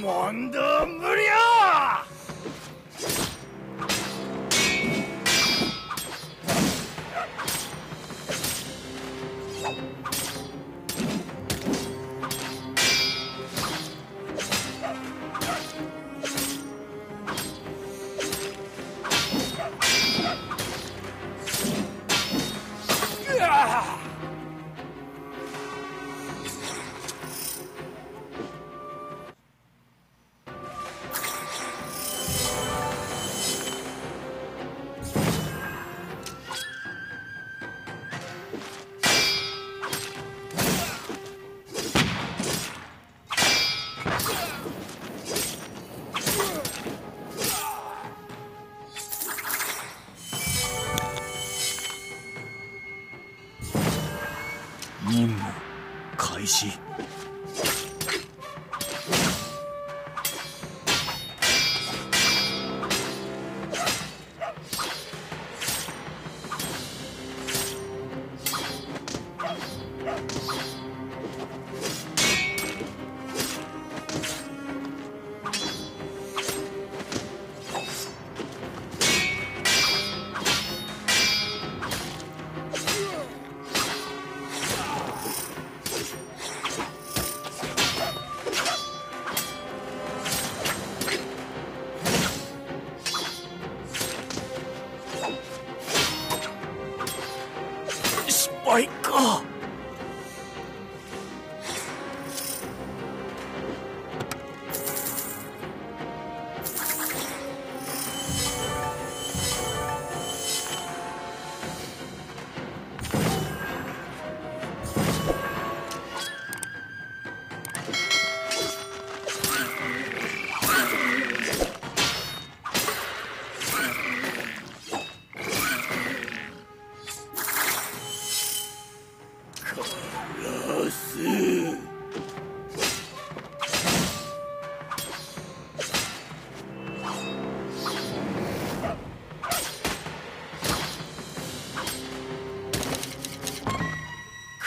問答無料 七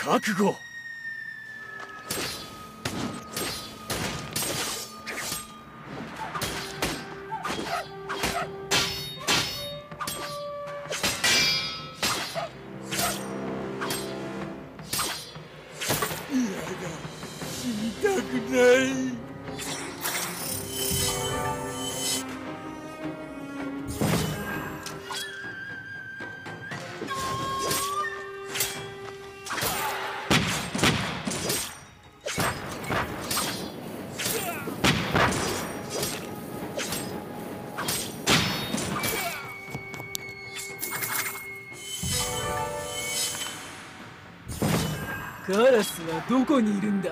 覚悟。カラスはどこにいるんだ？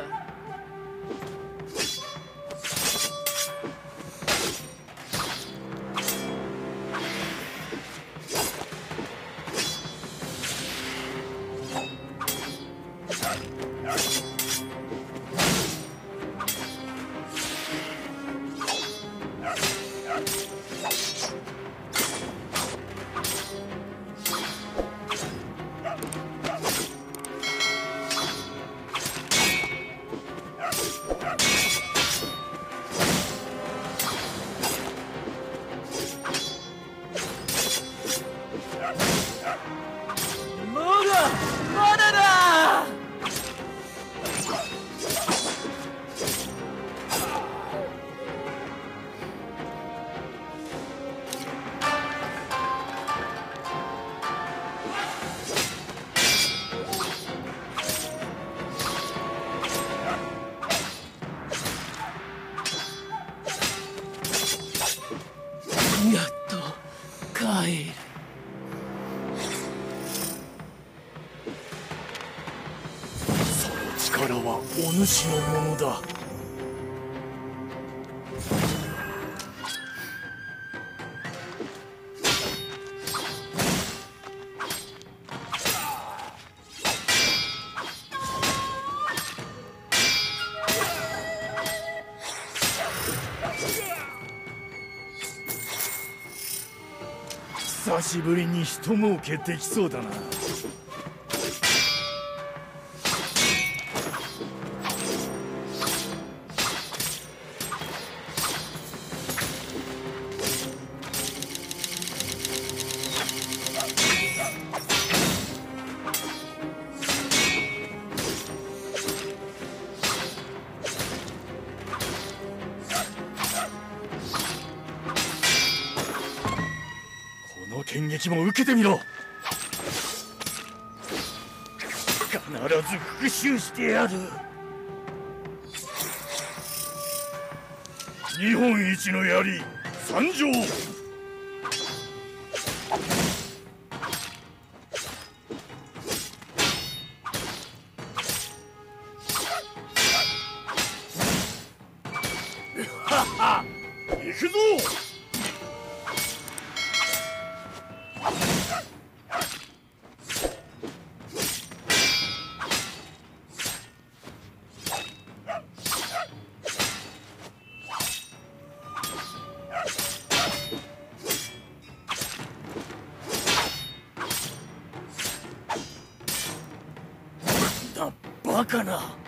まだまだだやっと帰る。の力はお主のものだ。久しぶりに一儲けできそうだな。剣撃も受けてみろ。必ず復讐してやる。日本一の槍参上行くぞ。バカな。